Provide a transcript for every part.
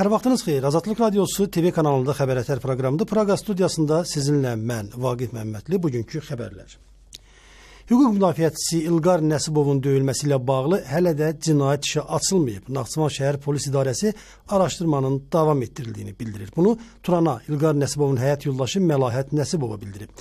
Hər vaxtınız xeyir. Azadlıq Radiosu TV kanalında xəbərətər proqramında Praqa studiyasında sizinlə mən Vaqif Məmmədli bugünkü xəbərlər. Hüquq müdafiəçisi İlqar Nəsibovun döyülməsi ilə bağlı hələ də cinayət işi açılmayıb. Naxçıvan şəhər polis idarəsi araşdırmanın davam etdirildiyini bildirir. Bunu Turana İlqar Nəsibovun həyat yoldaşı Məlahət Nəsibova bildirib.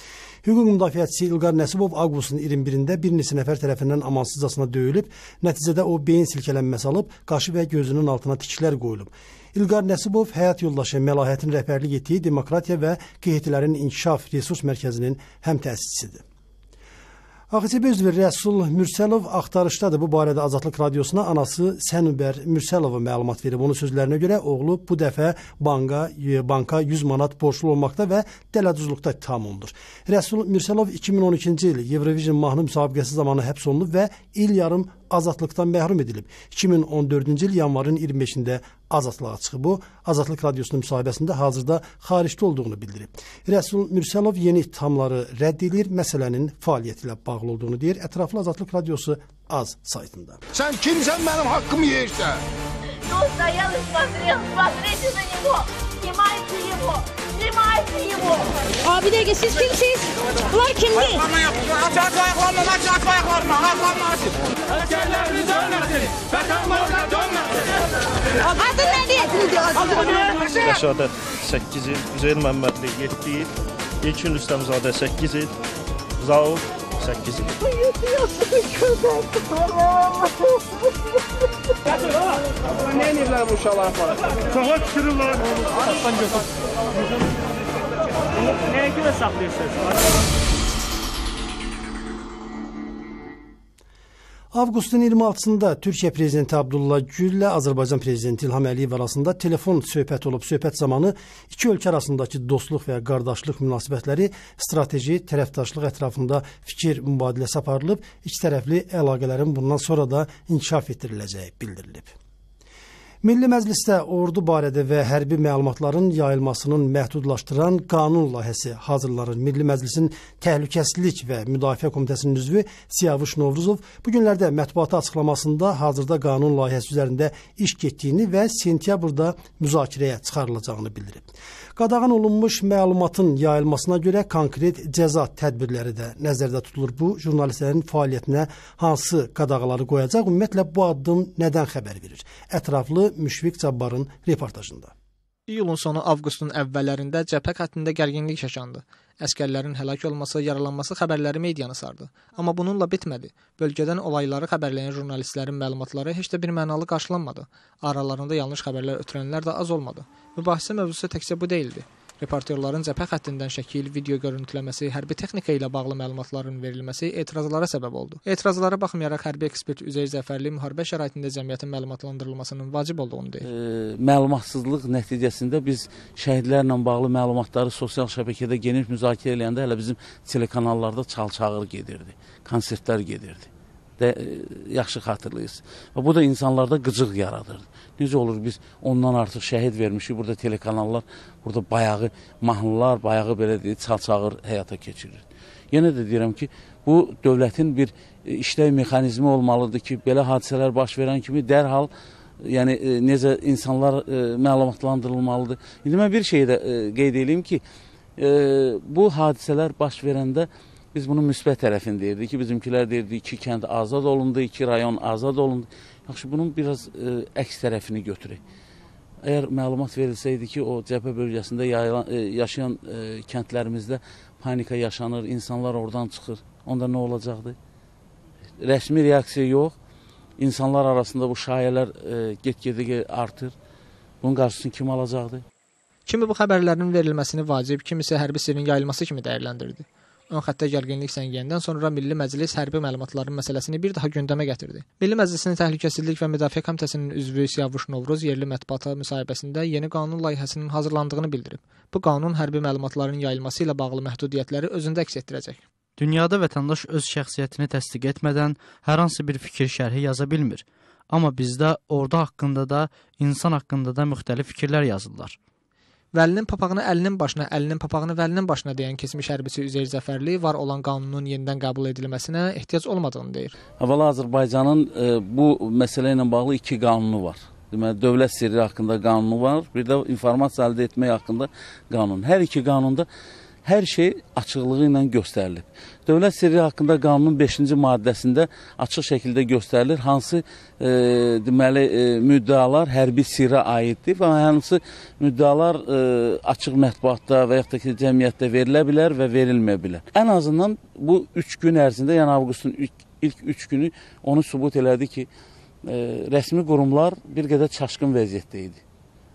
Hüquq müdafiəçisi İlqar Nəsibov avqustun 21-də bir neçə nəfər tərəfindən amansızcasına döyülüb, nəticədə o beyin silkələnməsi alıb, qaşı və gözünün altına tikilər qoyulub. İlqar Nəsibov həyat yoldaşı Məlahətin rəhbərlik etdiyi Demokratiya və QHT-lərin İnkişaf Resurs Mərkəzinin həm təsisçisidir. AXC üzvü Rəsul Mürsəlov axtarışdadır. Bu barədə Azadlıq radiosuna anası Sənubər Mürsəlova məlumat verib. Onun sözlərinə görə oğlu bu dəfə banka banka 100 manat borclu olmaqda və dələduzluqda ittiham olunur. Rəsul Mürsəlov 2012-ci il Eurovision mahnı müsabiqəsi zamanı həbs olunub və il yarım azadlıqdan məhrum edilib. 2014-cü il yanvarın 25-də azadlığa çıxıb. Bu Azadlıq radiosunun müsahibəsində hazırda xaricdə olduğunu bildirib. Rəsul Mürsəlov yeni ittihamları rədd edir, məsələnin fəaliyyəti ilə bağlı olduğunu deyir. Ətraflı Azadlıq radiosu az saytında. Sən kimsən mənim haqqımı yeyirsən? Ну, стоял и смотрел, смотрите на него, снимайте его, sнимайте его. Abi dakika siz kimsiniz? Bunlar kimdi? Ayaklanma yap. Aç aç ayaklanma. Aç aç ayaklanma. Ayaklanma aç. Askerlerimiz dönmesin. Vətəndaşlar dönmesin. Adın nedir? Rəşadət 8 il, Üzeyir Məmmədli 7 il, İlkin Rüstəmzadə 8 il, Zaur 8 il. Ne edirlər bu uşaqlar falan? Sağa tükürürlər. Nəyə görə saxlayırsınız? Avqustun 26-sında Türkiyə prezidenti Abdullah Gül ilə Azərbaycan prezidenti İlham Əliyev arasında telefon söhbət olub. Söhbət zamanı iki ölkə arasındakı dostluq və qardaşlıq münasibətləri, strateji tərəfdaşlıq ətrafında fikir mübadiləsi aparılıb, ikitərəfli əlaqələrin bundan sonra da inkişaf etdiriləcəyi bildirilib. Milli Məclisdə ordu barədə və hərbi məlumatların yayılmasının məhdudlaşdıran qanun layihəsi hazırlanır. Milli Məclisin Təhlükəsizlik və Müdafiə Komitəsinin üzvü Siyavuş Novruzov bu günlərdə mətbuata açıqlamasında hazırda qanun layihəsi üzərində iş getdiyini və sentyabrda müzakirəyə çıxarılacağını bildirib. Qadağan olunmuş məlumatın yayılmasına görə konkret cəza tədbirləri də nəzərdə tutulur. Bu jurnalistlərin fəaliyyətinə hansı qadağaları qoyacaq? Ümumiyyətlə bu addım nədən xəbər verir? Ətraflı Müşfiq Cabbarın reportajında. İyulun sonu avqustun əvvəllərində cəbhə xəttində gərginlik yaşandı. Əskərlərin həlak olması, yaralanması xəbərləri medianı sardı. Amma bununla bitmədi. Bölgədən olayları xəbərləyən jurnalistlərin məlumatları heç də bir mənalı qarşılanmadı. Aralarında yanlış xəbərlər ötürənlər də az olmadı. Mübahisə mövzusu təkcə bu deyildi. Reportyorların cəbhə xəttindən şəkil, video görüntüləməsi, hərbi texnika ilə bağlı məlumatların verilməsi etirazlara səbəb oldu. Etirazlara baxmayaraq hərbi ekspert Üzeyir Zəfərli müharibə şəraitində cəmiyyətin məlumatlandırılmasının vacib olduğunu deyir. E, məlumatsızlıq nəticəsində biz şəhidlərlə bağlı məlumatları sosial şəbəkədə geniş müzakirə edəndə hələ bizim telekanallarda çal-çağır gedirdi, konsertlər gedirdi. Də, e, yaxşı xatırlayırsınız. Və bu da insanlarda qıcıq yaradırdı. Necə olur biz ondan artıq şəhid vermişik, burada telekanallar, burada bayağı mahnılar, bayağı belə deyək, çal-çağır həyata keçirir. Yenə də deyirəm ki, bu dövlətin bir e, işləy mexanizmi olmalıdır ki, belə hadisələr baş verən kimi dərhal yəni e, necə insanlar e, məlumatlandırılmalıdır. İndi mən bir şey də e, qeyd edeyim ki, e, bu hadisələr baş verəndə biz bunun müsbət tərəfini deyirdik ki, bizimkilər deyirdi iki kənd azad olundu, iki rayon azad olundu. Yaxşı, bunun biraz ə, əks tərəfini götürək. Əgər məlumat verilsəydi ki, o cəbhə bölgəsində yayılan, ə, yaşayan ə, kəndlərimizdə panika yaşanır, insanlar oradan çıxır, onda nə olacaqdı? Rəsmi reaksiya yox. İnsanlar arasında bu şayələr get-gedə artır. Bunun qarşısını kim alacaqdı? Kimi bu xəbərlərin verilməsini vacib, kimisi hərbi sirrin yayılması kimi dəyərləndirdi. Ön xəttə gərginlik səngiyəndən sonra Milli Məclis hərbi məlumatların məsələsini bir daha gündəmə gətirdi. Milli Məclisin Təhlükəsizlik və Müdafiə Komitəsinin üzvü Siyavuş Novruz yerli mətbuata müsahibəsində yeni qanun layihəsinin hazırlandığını bildirib. Bu qanun hərbi məlumatların yayılması ilə bağlı məhdudiyyətləri özündə əks etdirəcək. Dünyada vətəndaş öz şəxsiyyətini təsdiq etmədən hər hansı bir fikir şərhi yaza bilmir. Amma bizdə ordu haqqında da, insan haqqında da müxtəlif fikirlər yazırlar. Vəlinin papağını əlinin başına, əlinin papağını vəlinin başına deyən keçmiş hərbiçi Üzeyir Zəfərli var olan qanunun yenidən qəbul edilməsinə ehtiyac olmadığını deyir. Əvvəla Azərbaycanın e, bu məsələ ilə bağlı iki qanunu var. deməli dövlət sirri haqqında qanunu var, bir də informasiya əldə etmək haqqında qanun. Hər iki qanunda hər şey açıqlığı ilə göstərilib. Dövlət sirri haqqında qanunun 5-ci maddəsində açıq şəkildə göstərilir hansı e, deməli e, müddalar hərbi sirrə aiddir və hansı müddalar e, açıq mətbuatda və yaxud da ki, cəmiyyətdə verilə bilər və verilməyə bilər. Ən azından bu 3 gün ərzində, yəni avqustun ilk 3 günü onu sübut elədi ki, e, rəsmi qurumlar bir qədər çaşqın vəziyyətdə idi.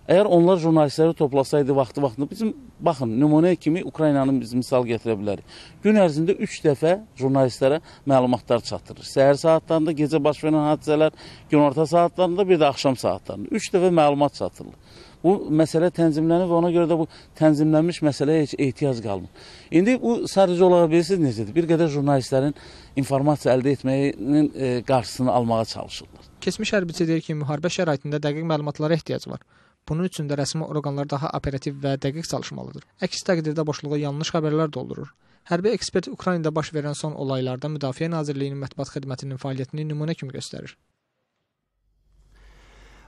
Əgər onlar jurnalistləri toplasaydı vaxtı-vaxtında bizim baxın nümunə kimi Ukraynanın biz misal gətirə bilərik. Gün ərzində 3 dəfə jurnalistlərə məlumatlar çatdırır. Səhər saatlarında, gecə baş verən hadisələr, günorta saatlarında, bir də axşam saatlarında 3 dəfə məlumat çatdırılır. Bu məsələ tənzimlənir və ona görə də bu tənzimlənmiş məsələyə heç ehtiyac qalmır. İndi bu sadəcə olaraq bilirsiniz necədir? Bir qədər jurnalistlərin informasiya əldə etməyinin e, qarşısını almağa çalışırlar. Keçmiş hərbiçi deyir ki, müharibə şəraitində dəqiq məlumatlara ehtiyac var. Bunun üçün də rəsmi orqanlar daha operativ və dəqiq çalışmalıdır. Əks təqdirdə boşluğu yanlış xəbərlər doldurur. Hərbi ekspert Ukraynada baş verən son olaylarda Müdafiə Nazirliyinin mətbuat xidmətinin fəaliyyətini nümunə kimi göstərir.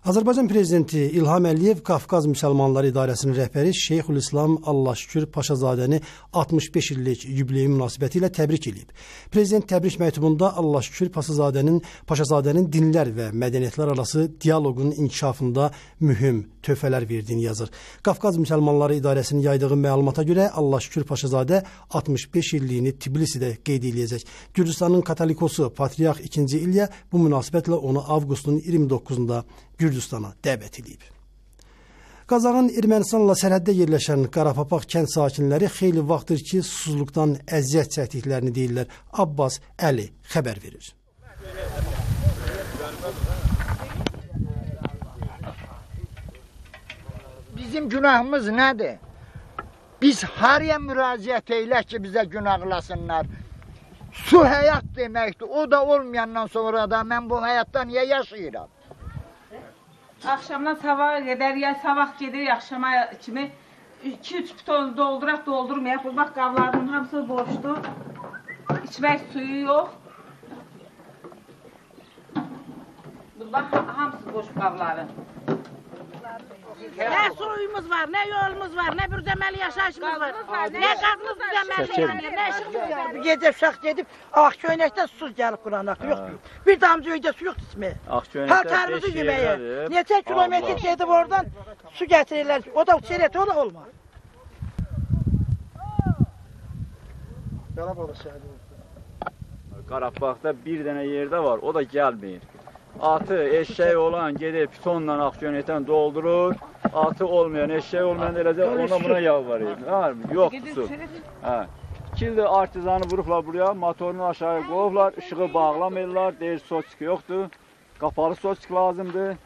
Azərbaycan prezidenti İlham Əliyev Qafqaz Müsəlmanları İdarəsinin rəhbəri Şeyxülislam Allahşükür Paşazadəni 65 illik yubileyi münasibətilə təbrik edib. Prezident təbrik məktubunda Allahşükür Paşazadənin Paşazadənin dinlər və mədəniyyətlər arası dialoqun inkişafında mühüm töhfələr verdiyini yazır. Qafqaz Müsəlmanları İdarəsinin yaydığı məlumata görə Allahşükür Paşazadə 65 illiyini Tbilisidə qeyd edəcək. Gürcüstanın katolikosu Patriarx 2-ci İlya bu münasibətlə onu avqustun 29-da Gürcüstana dəvət edib. Qazaxın Ermənistanla sərhəddə yerləşən Qarapapaq kənd sakinləri xeyli vaxtdır ki, susuzluqdan əziyyət çəkdiklərini deyirlər. Abbas Əli xəbər verir. Bizim günahımız nədir? Biz hariyə müraciət eylək ki, bizə günahlasınlar. Su həyat deməkdir. O da olmayandan sonra da mən bu həyatda niyə yaşayıram? Axşamdan sabaha qədər, ya sabah gedirik axşama kimi 2-3 piton dolduraq, doldurmayaq. Bu bax qablarının hamısı boşdur. İçmək suyu yox. Bu bax hamısı boş qabların. Nə suyumuz var, nə yolumuz var, nə bir düzəməli yaşayışımız var, nə qazımız düzəməli yanır, nə işimiz var. Bir gecə uşaq gedib ağ köynəkdən susuz gəlib Quranaq. Yox. Bir damcı öydə su yoxdur içməyə. Paltarımızı yeməyə. Neçə kilometr gedib oradan su gətirirlər. O da çerət, o da olmaz. Qarabağda şəhəri Qarabağda bir dənə yerdə var, o da gəlmir. Atı, eşək olan gedib pitonla aksiyonetən doldurur. Atı olmayan, eşək olmayan eləcə ona buna yalvarır. Var mı? Yoxdur su. Hə. İkildə artizanı vurublar buraya, motorunu aşağı qoyublar, işığı bağlamırlar, deyir soçik yoxdur. Qapalı soçik lazımdır.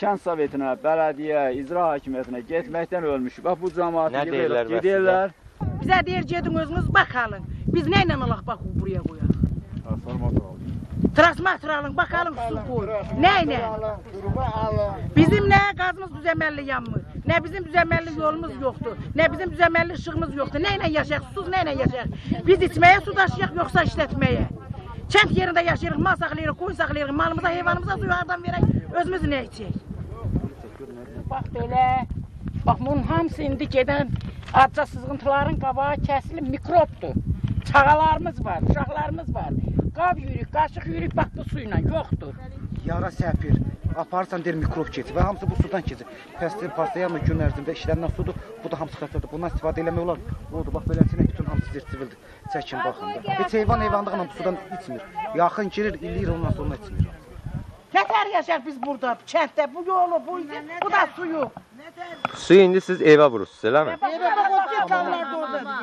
Kənd sovetinə, bələdiyyə, icra hakimiyyətinə getməkdən ölmüşük. Bax bu cəmaatı gedirlər, gedirlər. Bizə deyir gedin özünüz baxalım. Biz nə ilə alaq bax buraya qoyaq? Transformator alın. Transformator alın, bakalım su koy. Ne ne? Bizim ne gazımız düzenli yanmır. Ne bizim düzenli yolumuz yoktu. Ne bizim düzenli ışığımız yoktu. Neyle yaşayaq? Susuz neyle yaşayaq? Biz içmeye su taşıyaq yoksa işletmeye. Kənd yerində yaşayırıq, mal saxlayırıq, qoyun saxlayırıq, malımıza, heyvanımıza suyu hardan verək, özümüz nə içək? Bax belə, bax bunun hamısı indi gedən adca sızğıntıların qabağı kəsilib mikropdur. Çağalarımız var, uşaqlarımız var. Qab yürük, qaşıq yürük, bax bu suyla yoxdur. Yara səpir, aparırsan deyir mikrop keçir və hamısı bu sudan keçir. Pəstil partlayan gün ərzində işlənən sudur, bu da hamısı xəstədir. Bundan istifadə eləmək olar. Odur, bax beləsinə bütün hamısı zirtivildir. Çəkin baxın da. Heç heyvan heyvanlıqla bu sudan içmir. Yaxın girir, illiyir ondan sonra içmir. Nətər yaşar biz burada, kənddə, bu yolu, bu, bu da suyu. Suyu indi siz evə vurursunuz, eləmi? Evə bax, o getkanlar da orada.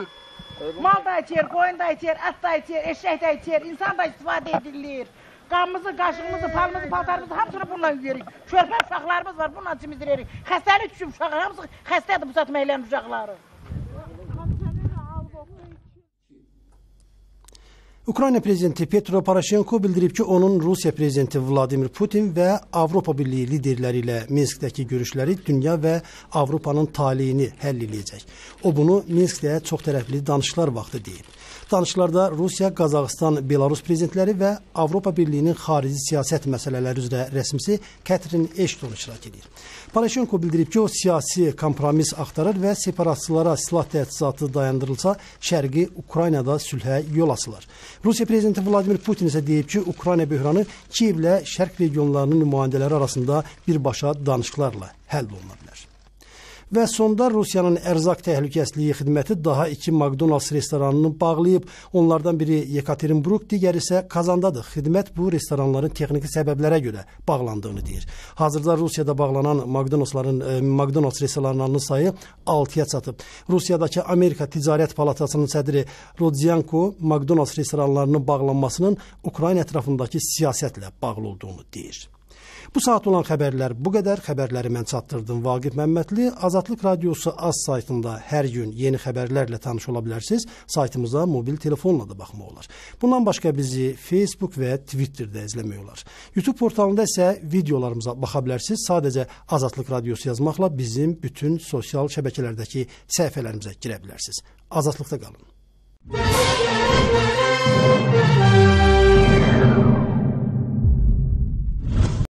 Mal da içer, koyun da içer, at da içer, eşek de içer, insan da istifadə edilir. Qamımızı, qaşığımızı, palımızı, paltarımızı hamısını bununla yeyirik. Körpə uşaqlarımız var, bununla çimizdirik. Xəstəlik düşüb uşaq, hamısı xəstədir bu saat məylən uşaqları. Ukrayna prezidenti Petro Poroshenko bildirib ki, onun Rusiya prezidenti Vladimir Putin və Avropa Birliyi liderləri ilə Minskdəki görüşləri dünya və Avropanın taleyini həll edəcək. O bunu Minskdə çoxtərəfli danışıqlar vaxtı deyib. Danışıqlarda Rusiya, Qazaxıstan, Belarus prezidentləri və Avropa Birliyinin xarici siyasət məsələləri üzrə rəsmisi Catherine Ashton iştirak edir. Poroshenko bildirib ki, o siyasi kompromis axtarır və separatçılara silah təchizatı dayandırılsa, Şərqi Ukraynada sülhə yol açılar. Rusiya prezidenti Vladimir Putin isə deyib ki, Ukrayna böhranı Kiyevlə Şərq regionlarının nümayəndələri arasında birbaşa danışıqlarla həll oluna bilər. Və sonda Rusiyanın ərzaq təhlükəsizliyi xidməti daha iki McDonald's restoranını bağlayıb. Onlardan biri Yekaterinburg, digəri isə Kazandadır. Xidmət bu restoranların texniki səbəblərə görə bağlandığını deyir. Hazırda Rusiyada bağlanan McDonald's-ların e, McDonald's restoranlarının sayı 6-ya çatıb. Rusiyadakı Amerika Ticarət Palatasının sədri Rodzianko McDonald's restoranlarının bağlanmasının Ukrayna ətrafındakı siyasətlə bağlı olduğunu deyir. Bu saat olan xəbərlər bu qədər. Xəbərləri mən çatdırdım Vaqif Məmmədli. Azadlıq Radiosu az saytında hər gün yeni xəbərlərlə tanış ola bilərsiniz. Saytımıza mobil telefonla da baxmaq olar. Bundan başqa bizi Facebook və Twitterdə izləmək olar. YouTube portalında isə videolarımıza baxa bilərsiniz. Sadəcə Azadlıq Radiosu yazmaqla bizim bütün sosial şəbəkələrdəki səhifələrimizə girə bilərsiniz. Azadlıqda qalın.